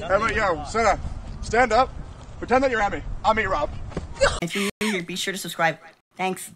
How about you, Senna? Stand up. Pretend that you're Emmy. I'm me, Rob. If you're new here, be sure to subscribe. Thanks.